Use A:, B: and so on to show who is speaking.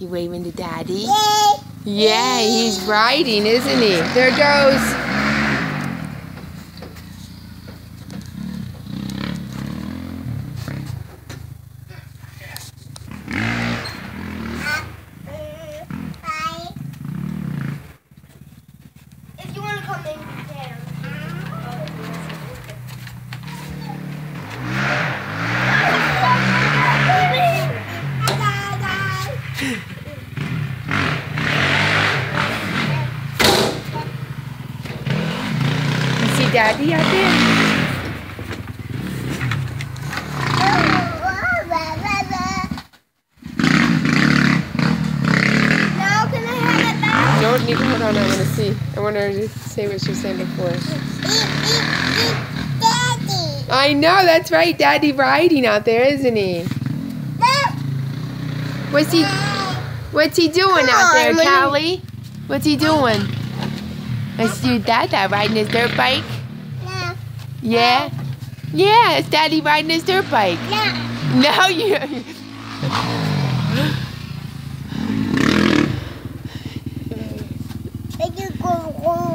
A: You waving to daddy?
B: Yay!
A: Yeah, he's riding, isn't he? There goes.
B: If you want to come in,
A: daddy out there?
B: Now I have it
A: need to hold on. I want to see. I want her to say what she was saying before.
B: Daddy.
A: I know, that's right. Daddy riding out there, isn't he? What's he? What's he doing
B: Come
A: out there,
B: on,
A: Kali? What's he doing? I see Dada riding his dirt bike. Yeah. Yeah, it's Daddy riding his dirt bike.
B: no.
A: No, you.
B: Go, go,